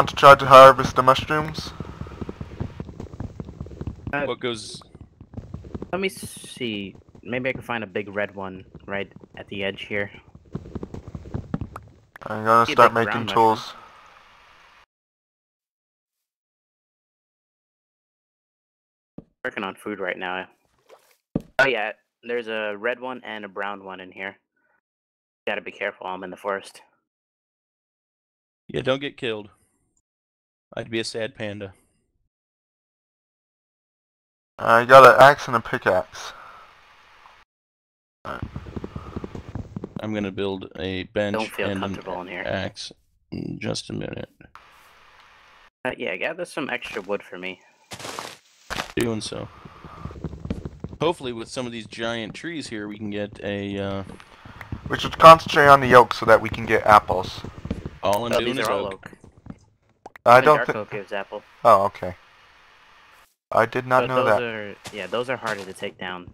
want to try to harvest the mushrooms? Uh, What goes? Let me see. Maybe I can find a big red one right at the edge here. I'm gonna See start big making brown tools. Working on food right now. Oh yeah, there's a red one and a brown one in here. Gotta be careful. I'm in the forest. Yeah, don't get killed. I'd be a sad panda. I got an axe and a pickaxe. I'm gonna build a bench Don't feel and an in here. axe. in just a minute. Uh, yeah, gather some extra wood for me. Doing so. Hopefully, with some of these giant trees here, we can get a. Uh, We should concentrate on the oak so that we can get apples. all I'm Oh, doing these is are all oak. oak. I don't dark think. oak gives apple. Oh, okay. I did not But know those that. are yeah, those are harder to take down.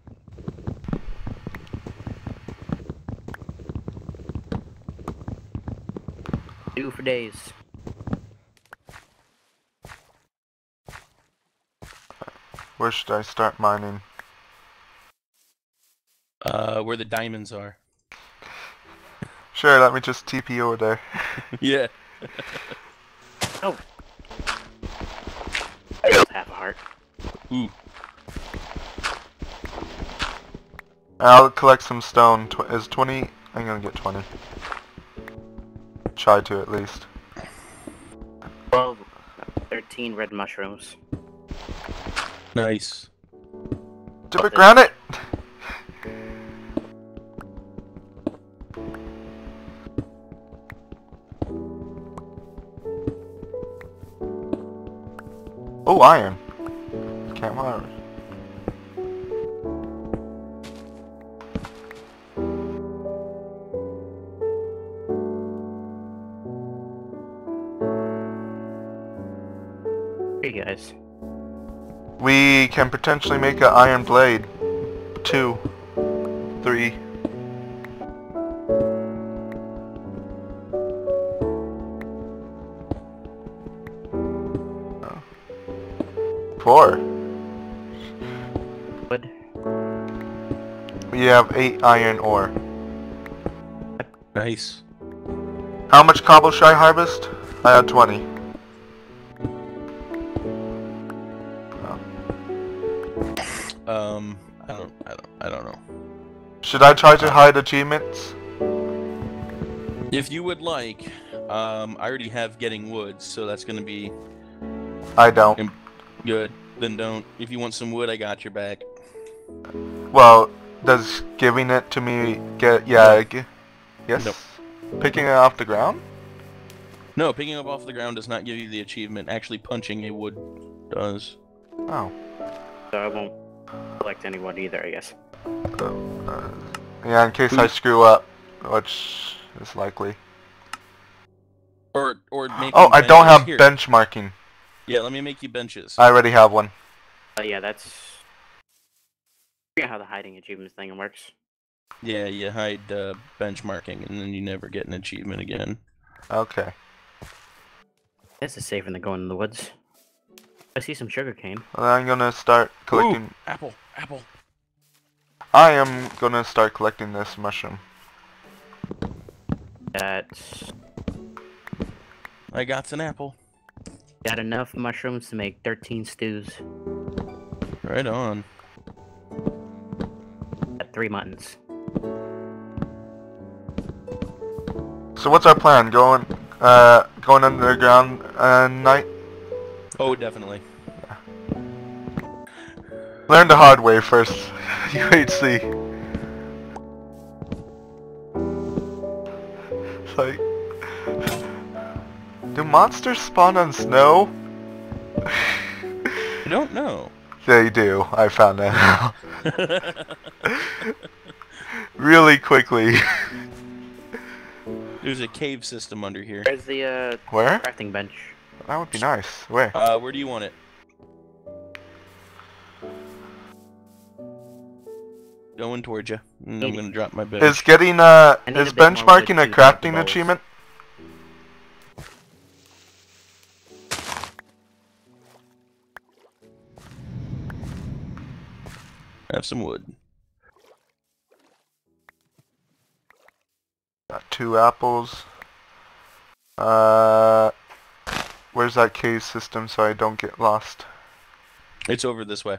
Two for days. Where should I start mining? Uh, where the diamonds are. Sure, let me just TP over there. yeah. Oh. I got half a heart. Ooh. I'll collect some stone. Tw is 20? I'm gonna get 20. Try to at least. 12, 13 red mushrooms. Nice. Dip it Okay. granite! Oh, iron. Can't wire. Here you guys. We can potentially make an iron blade. Two. Three. Four. Wood. We have eight iron ore. Nice. How much cobble should I harvest? I had 20. Um, I don't, I don't, I don't know. Should I try to hide achievements? If you would like, um, I already have getting wood, so that's gonna be I don't. Good. Then don't. If you want some wood, I got your back. Well, does giving it to me get... Yeah, g- yes? Nope. Picking it off the ground? No, picking up off the ground does not give you the achievement. Actually, punching a wood does. Oh. So I won't collect any wood either, I guess. Uh, yeah, in case I screw up, which is likely. Or, or make. Oh, I don't have here. benchmarking. Yeah, let me make you benches. I already have one. But yeah, that's... I forget how the hiding achievements thing works. Yeah, you hide uh, benchmarking, and then you never get an achievement again. Okay. This is safer than going in the woods. I see some sugar cane. Well, I'm gonna start collecting... Ooh, apple, apple. I am gonna start collecting this mushroom. That's I got an apple. Got enough mushrooms to make 13 stews. Right on. At three muttons. So what's our plan? Going, uh, going underground uh, night? Oh, definitely. Learn the hard way first. you wait, see. It's like, do monsters spawn on snow? I don't know. They do. I found that out really quickly. There's a cave system under here. Where's the uh, Where? crafting bench? That would be nice. Where? Uh, where do you want it? going towards you. I'm gonna drop my bench. Is getting uh is a bit more wood benchmarking a to craft the crafting bowls. achievement? Have some wood. Got two apples. Uh, where's that cave system so I don't get lost? It's over this way.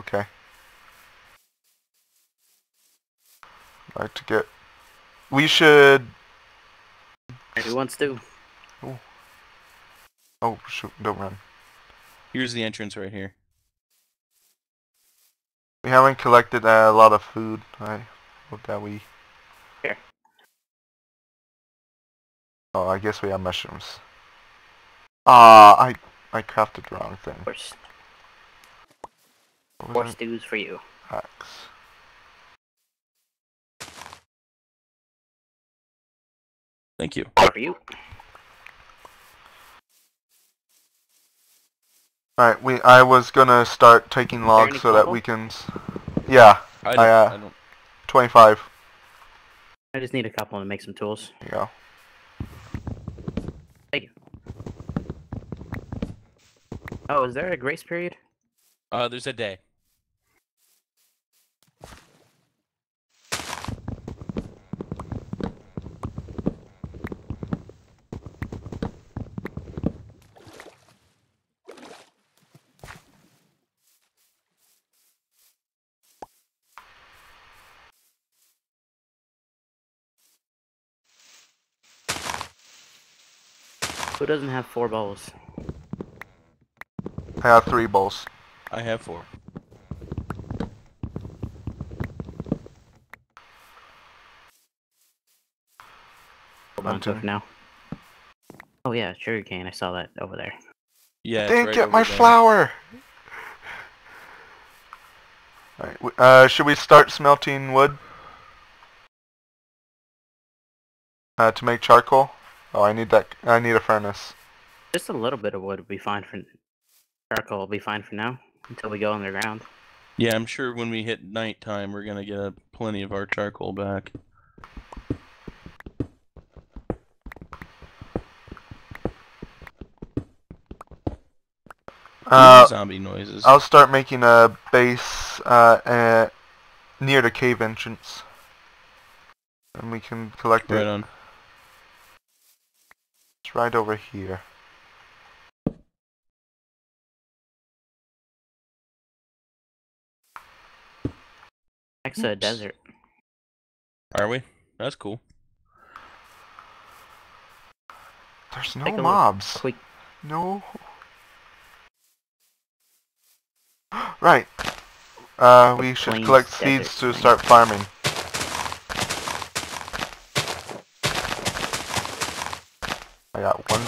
Okay. i Like to get. We should. Who wants to? Oh shoot! Don't run. Here's the entrance right here. We haven't collected uh, a lot of food. I hope that we. Here. Oh, I guess we have mushrooms. Ah, I I crafted the wrong thing. Horse, What was horse stews for you. Axe. Thank you. For you. Alright, we I was gonna start taking logs so that cobble? we can. Yeah, I I, uh, I don't. 25. I just need a couple to make some tools. There you go. Thank you. Oh, is there a grace period? Uh, there's a day. Who doesn't have four bowls? I have three bowls. I have four. Hold on to it now. Oh yeah, sugarcane. I saw that over there. Yeah. it's Didn't right get my there. flour! Alright, uh, should we start smelting wood? Uh, to make charcoal? Oh, I need that, I need a furnace. Just a little bit of wood will be fine for. Charcoal will be fine for now until we go underground. Yeah, I'm sure when we hit nighttime, we're gonna get uh, plenty of our charcoal back. Uh, zombie noises. I'll start making a base, uh, uh, near the cave entrance. And we can collect right it. on. It's right over here. Next to a desert. Are we? That's cool. There's no Take mobs. Quick. No. right. Uh, we should collect seeds to start farming. Got one.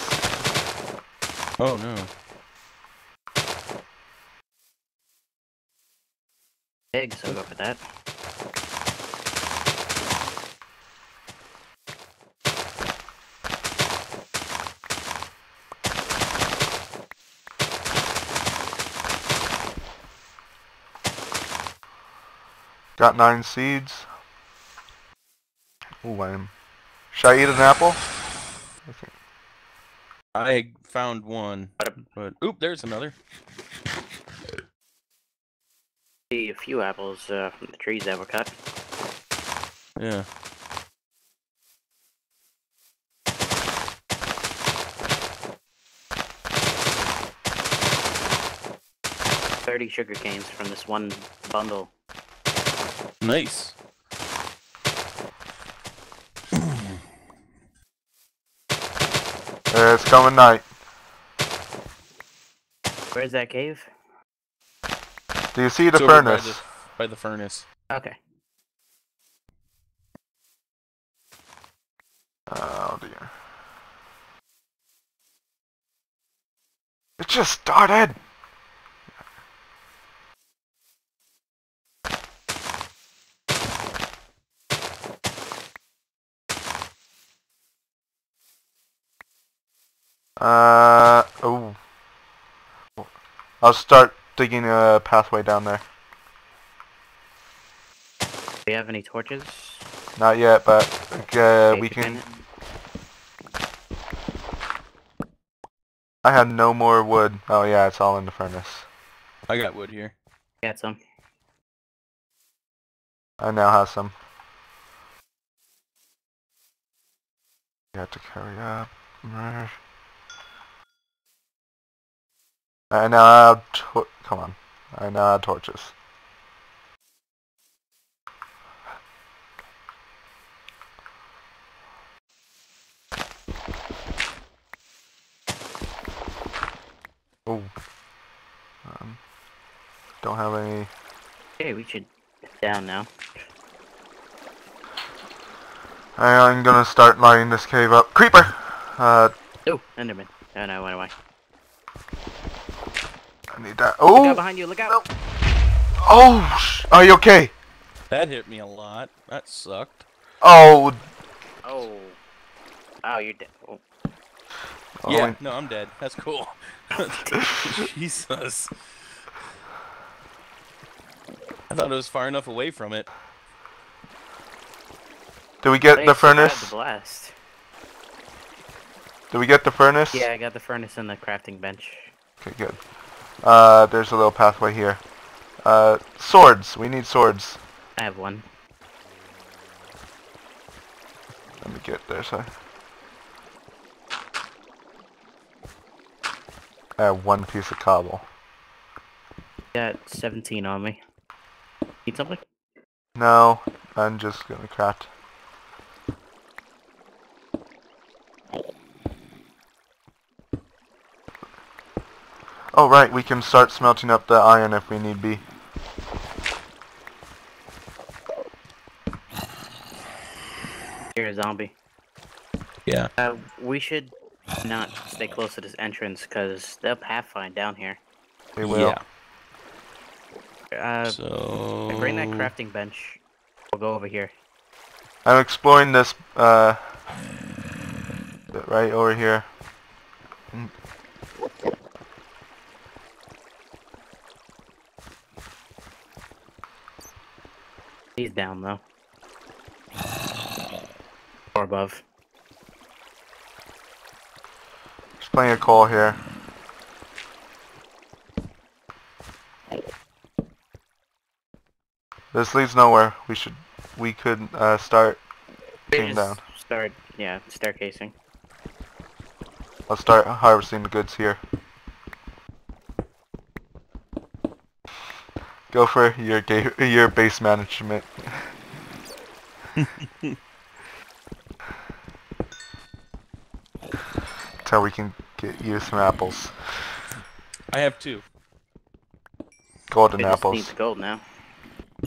Oh no. Big, so go for that. Got nine seeds. Ooh, I'm. Should I eat an apple? I. Found one, but oop, there's another. See a few apples uh, from the trees that were cut. Yeah. Thirty sugar canes from this one bundle. Nice. Uh, it's coming night. Where's that cave? Do you see the It's over by furnace? the, by the furnace. Okay. Oh dear. It just started! Uh, oh. I'll start digging a pathway down there. Do you have any torches? Not yet, but uh, Okay, we can. I have no more wood. Oh yeah, it's all in the furnace. I got wood here. Got some. I now have some. You have to carry up. I now have come on. I now have torches. Oh. Um, don't have any. Okay, we should down now. I'm gonna start lining this cave up. Creeper! Uh, Oh, Enderman. Oh no, went away. I need that. Oh, look out Oh! behind you, look out! Oh! sh- Are you okay? That hit me a lot. That sucked. Oh! Oh. Oh, you're dead. Oh. oh, yeah, no, I'm dead. That's cool. Jesus. I thought it was far enough away from it. Did we get Hey, the survived furnace? The blast. Did we get the furnace? Yeah, I got the furnace and the crafting bench. Okay, good. Uh, there's a little pathway here. Uh, swords. We need swords. I have one. Let me get there, so. I have one piece of cobble. Got 17 on me. Need something? No, I'm just gonna craft. Oh right, we can start smelting up the iron if we need be. Here, a zombie. Yeah. Uh, we should not stay close to this entrance because they'll pathfind down here. They will. Yeah. Uh, So. bring that crafting bench. We'll go over here. I'm exploring this, uh, right over here. Down though. Or above. There's plenty of coal here. This leads nowhere. We should, we could, uh, start, down. Start, yeah, staircasing. I'll start harvesting the goods here. Go for your ga- your base management. That's how we can get you some apples. I have two. Golden We just need apples. the gold now.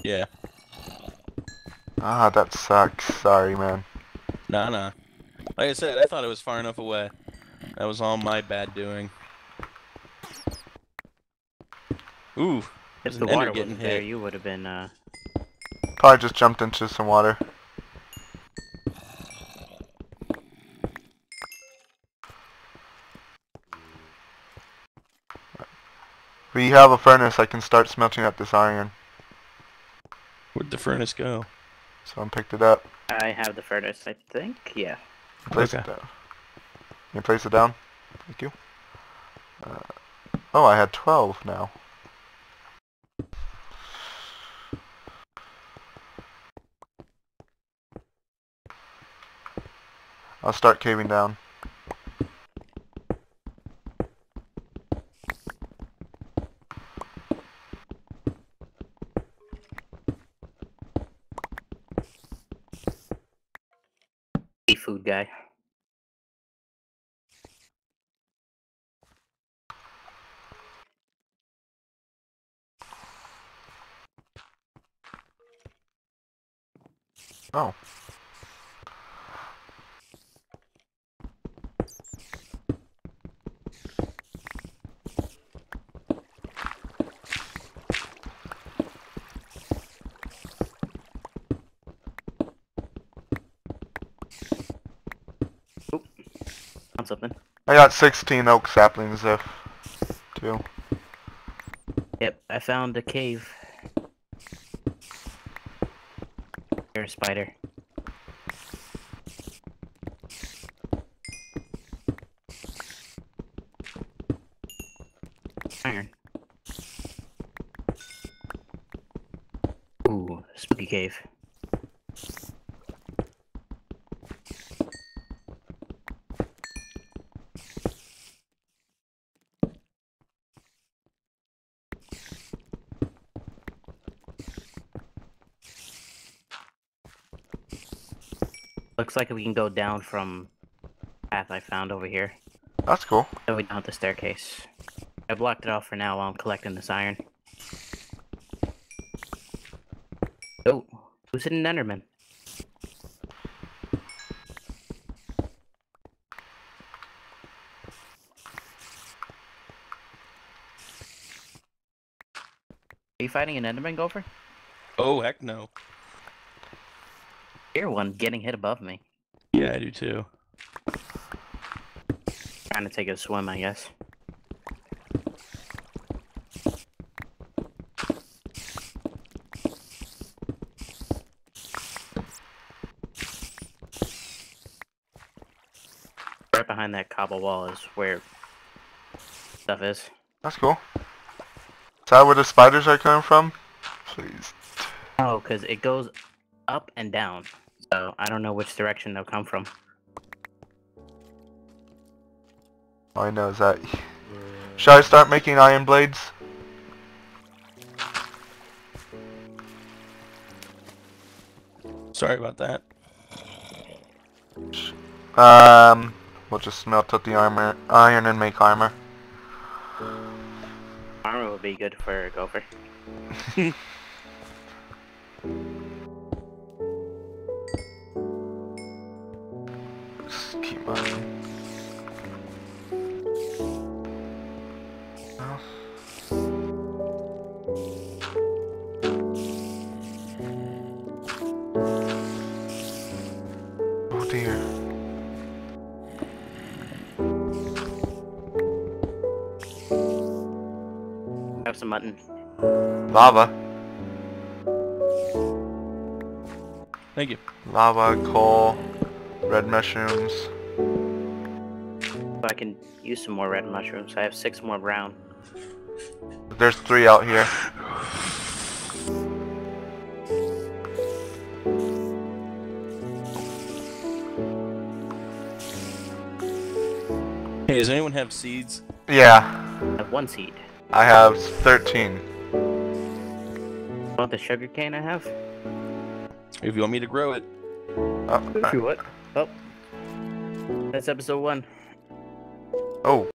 Yeah. Ah, that sucks. Sorry, man. Nah, nah. Like I said, I thought it was far enough away. That was all my bad doing. Ooh. There's If the water getting wasn't there, hit. you would have been, uh... Probably just jumped into some water. We have a furnace. I can start smelting up this iron. Where'd the furnace go? Someone picked it up. I have the furnace, I think. Yeah. Place it Okay. down. You place it down? Thank you. Uh, oh, I had 12 now. I'll start caving down. Seafood guy. Oh. Found something. I got 16 oak saplings if too. Yep, I found a cave. There's a spider. Iron. Ooh, spooky cave. Looks like we can go down from path I found over here. That's cool. Go down the staircase. I blocked it off for now while I'm collecting this iron. Oh, who's hitting Enderman? Are you fighting an Enderman, Gopher? Oh heck no. Here one getting hit above me. Yeah, I do too. Trying to take a swim, I guess. Right behind that cobble wall is where stuff is. That's cool. Is that where the spiders are coming from? Please. Oh, because it goes up and down. So I don't know which direction they'll come from. All I know is that. Should I start making iron blades? Sorry about that. Um, we'll just melt up the armor, iron and make armor. Armor would be good for a gopher. some mutton. Lava. Thank you. Lava, coal, red mushrooms. I can use some more red mushrooms. I have six more brown. There's three out here. Hey, does anyone have seeds? Yeah, I have one seed. I have 13. Want the sugar cane I have? If you want me to grow it. Oh, If you would. Oh. That's episode one. oh,